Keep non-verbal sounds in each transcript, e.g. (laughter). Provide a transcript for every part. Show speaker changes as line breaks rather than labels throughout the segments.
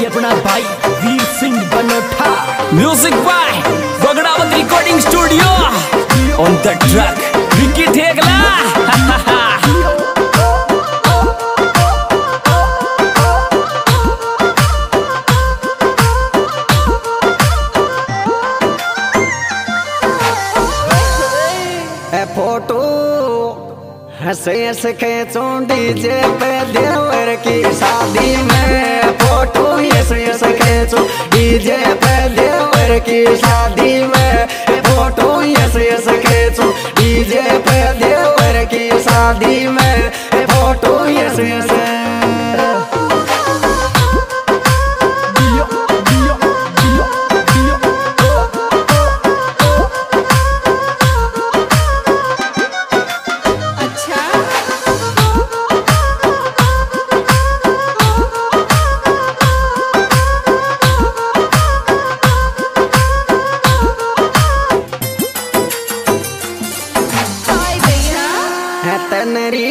ये अपना भाई Veer Singh Banotha. Music by Bagdawat recording studio on the track Vicky Thekla
photo, हंसे हंस खेचो डीजे पे देवर की शादी में। फ़ोटो हंस हंस खेचो डीजे पे देवर की शादी में फ़ोटो हंस हंस खेचो डीजे पे देवर की शादी में फ़ोटो हंस हंस तनरी।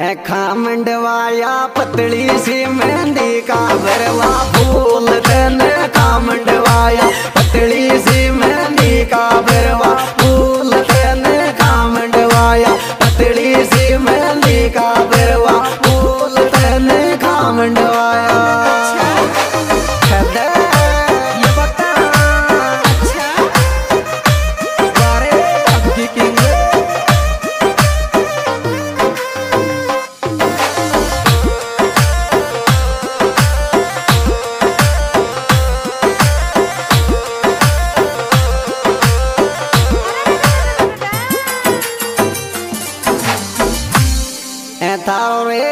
है खामंडवाया पतली सी मेहंदी का बरवा फूल तन खामंडवाया पतली सी मेहंदी का बरवा फूल तन खामंडवाया पतली सी मेहंदी का बरवा थावे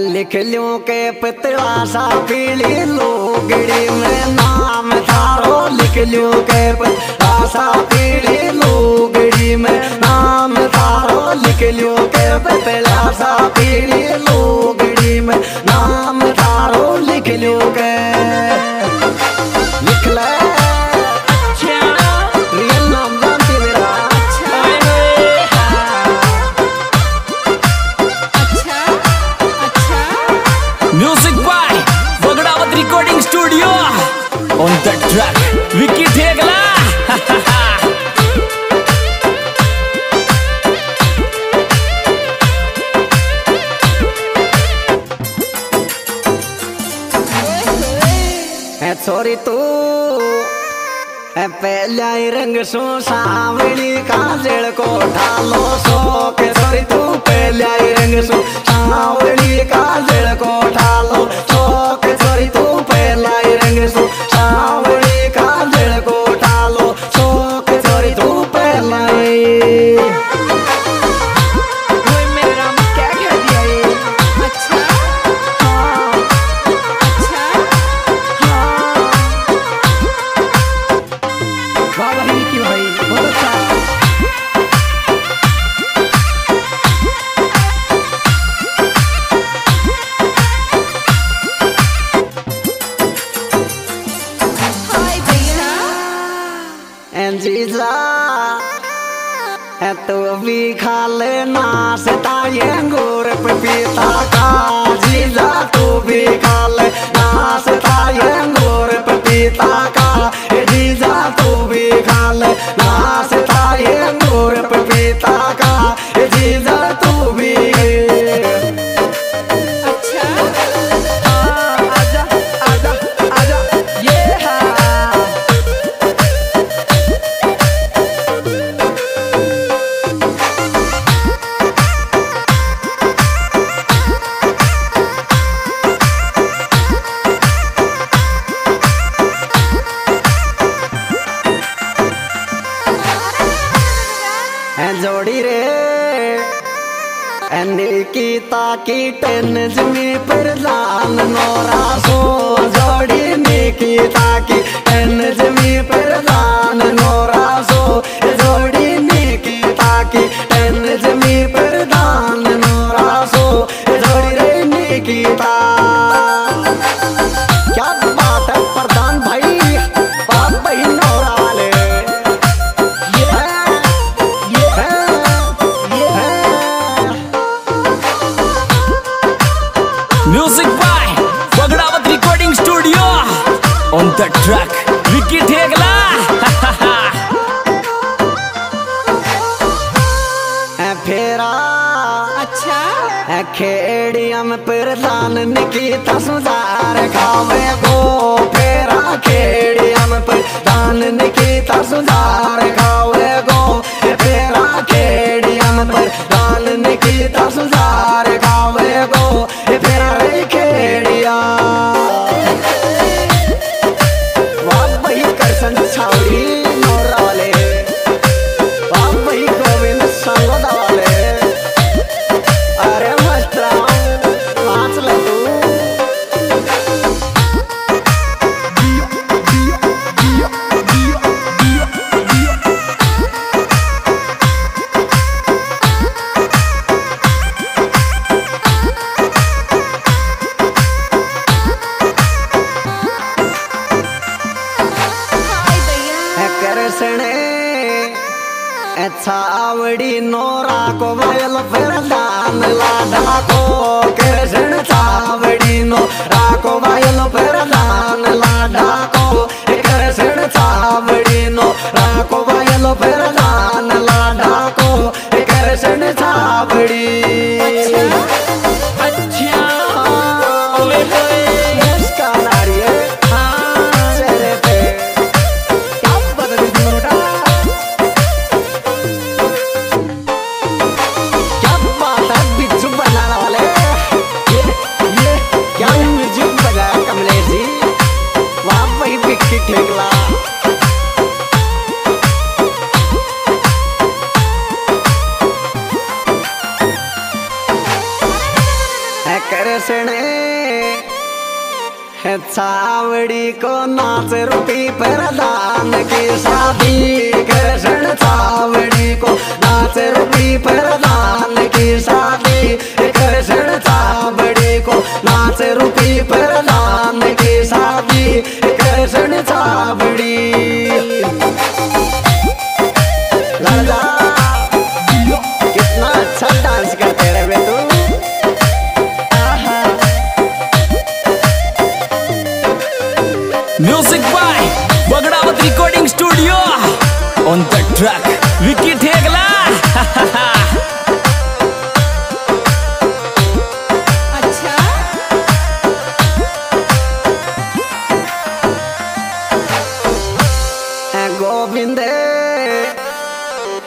लिख लूँ के पतला सा पीली लोगड़ी में नाम थारो लिख लूँ के पतला सा पीली लोगड़ी में नाम थारो लिख लूँ के पतला सा पीली लोगड़ी में नाम थारो लिख लूँ के। छोरी तू पहला ही रंग सो सावली काजल को ढालो सो के छोरी तू पहला ही रंग सो सावली काजल को ढालो सो के छोरी तू पहला ही रंग सो तू भी खा लेना सताए अंगूर पपीता का। जीजा तू भी खा लेना सताए अंगूर पपीता का। जीजा तू भी खा निकिता की टेन जमी पर लाल नोरा सो जोड़ी ने की ताकि टेन जमी पर लाल नोरा सो जोड़ी ने की ten
on the track. Ricky Thegla (laughs)
फेरा।
अच्छा।
खेड़ियम प्रधान निकिता सुधार खावे गो फेरा। खेड़ियम प्रधान निकिता सुधार खावे गो फेरा खेड़ियम प्रधान निकिता सुधार। छावड़ी को नाच रूपी प्रदान की शादी कृष्ण छावड़ी को नाच रूपी प्रदान की शादी कृष्ण छावड़ी को नाच रूपी प्रदान की शादी कृष्ण छावड़ी।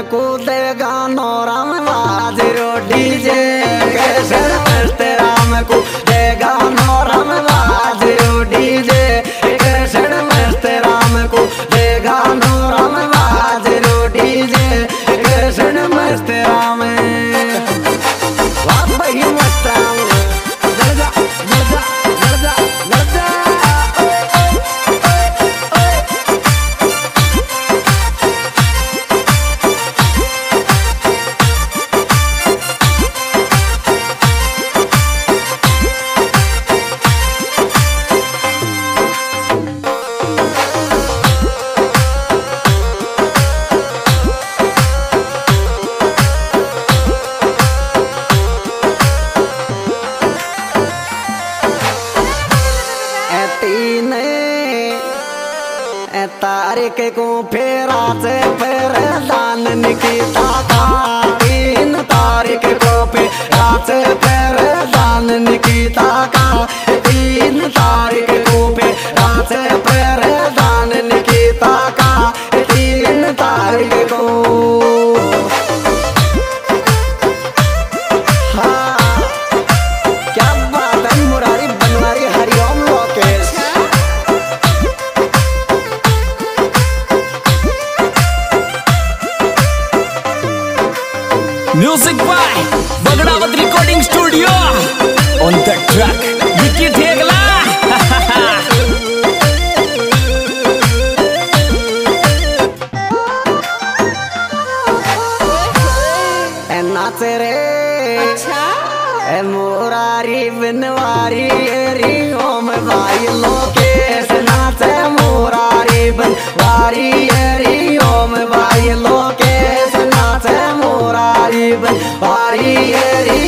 को देगा तारिक को फेरा से फिर दान निकिता का तीन तारिक को फेरा से फिर दान निकिता का तीन तारिक को फेरा से फिर पास रे अच्छा मोरारी बनवारी रे ओम भाई लोकेश नाच मोरारी बनवारी रे ओम भाई लोकेश नाच मोरारी बनवारी रे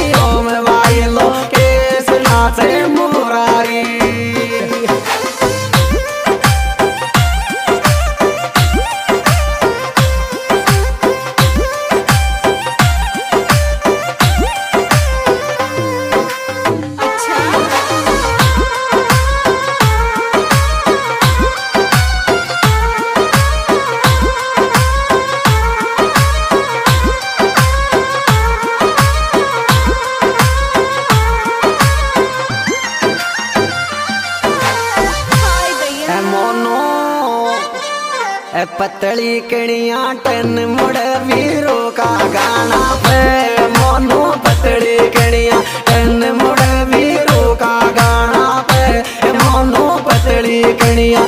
पतली टन मुड़ वीरो का गाना। पे मोनो पतड़ी कड़िया टन मुड़ वीरो का गाना। पे मोनो पतड़ी कणिया